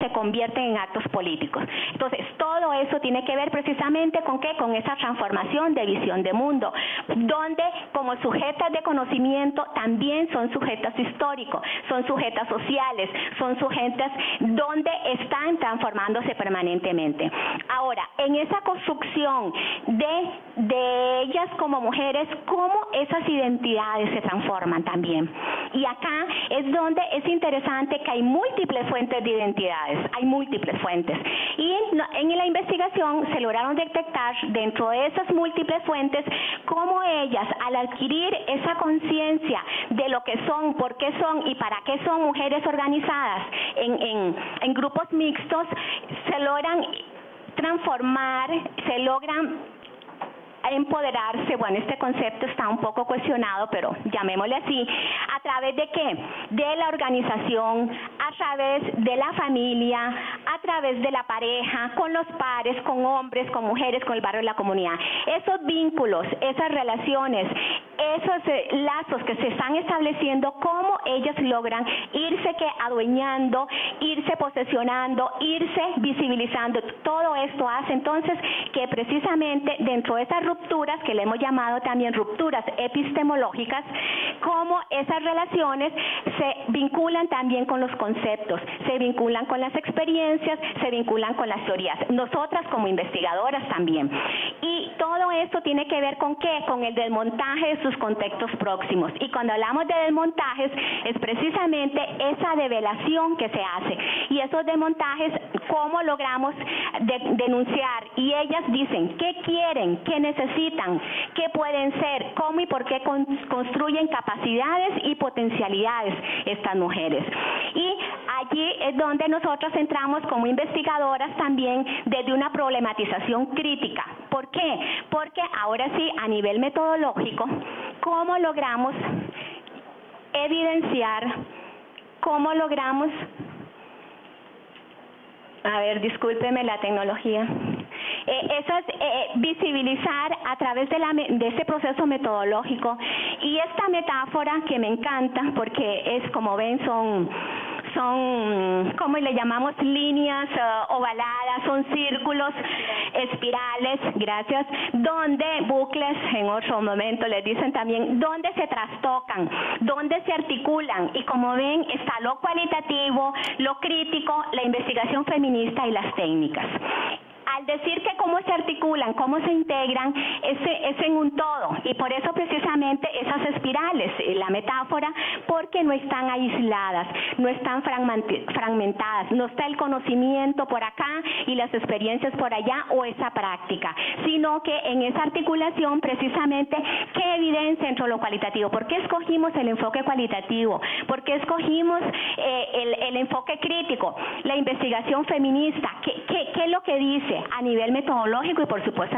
se convierten en actos políticos. Entonces, todo eso tiene que ver precisamente con qué? Con esa transformación de visión de mundo, donde como sujetas de conocimiento también son sujetas históricos, son sujetas sociales, son sujetas donde están transformándose permanentemente. Ahora, en esa construcción de, de ellas como mujeres, cómo esas identidades se transforman también. Y acá es donde es interesante que hay múltiples fuentes de hay múltiples fuentes. Y en la investigación se lograron detectar dentro de esas múltiples fuentes cómo ellas, al adquirir esa conciencia de lo que son, por qué son y para qué son mujeres organizadas en, en, en grupos mixtos, se logran transformar, se logran empoderarse, bueno, este concepto está un poco cuestionado, pero llamémosle así, a través de qué? De la organización, a través de la familia, a través de la pareja, con los pares, con hombres, con mujeres, con el barrio y la comunidad. Esos vínculos, esas relaciones, esos eh, lazos que se están estableciendo, cómo ellas logran irse que adueñando, irse posesionando, irse visibilizando. Todo esto hace entonces que precisamente dentro de esas rupturas, que le hemos llamado también rupturas epistemológicas, cómo esas relaciones se vinculan también con los conceptos, se vinculan con las experiencias, se vinculan con las teorías. Nosotras como investigadoras también. Y todo esto tiene que ver con qué? Con el desmontaje de sus contextos próximos. Y cuando hablamos de desmontajes es precisamente esa develación que se hace. Y esos desmontajes, ¿cómo logramos denunciar? Y ellas dicen, ¿qué quieren? ¿Qué necesitan? ¿Qué pueden ser? ¿Cómo y por qué construyen capacidades y potencialidades estas mujeres? Y es donde nosotros entramos como investigadoras también desde una problematización crítica. ¿Por qué? Porque ahora sí, a nivel metodológico, ¿cómo logramos evidenciar, cómo logramos, a ver, discúlpeme la tecnología, eh, eso es eh, visibilizar a través de, la, de ese proceso metodológico y esta metáfora que me encanta porque es como ven son son, como le llamamos, líneas uh, ovaladas, son círculos, espirales, gracias, donde bucles, en otro momento les dicen también, donde se trastocan, donde se articulan. Y como ven, está lo cualitativo, lo crítico, la investigación feminista y las técnicas al decir que cómo se articulan, cómo se integran, es, en un todo. Y por eso precisamente esas espirales, eh, la metáfora, porque no están aisladas, no están fragmentadas, no está el conocimiento por acá y las experiencias por allá o esa práctica, sino que en esa articulación precisamente, ¿qué evidencia entre lo cualitativo? ¿Por qué escogimos el enfoque cualitativo? ¿Por qué escogimos eh, el, el, enfoque crítico? La investigación feminista, ¿qué, qué, qué es lo que dice? a nivel metodológico y por supuesto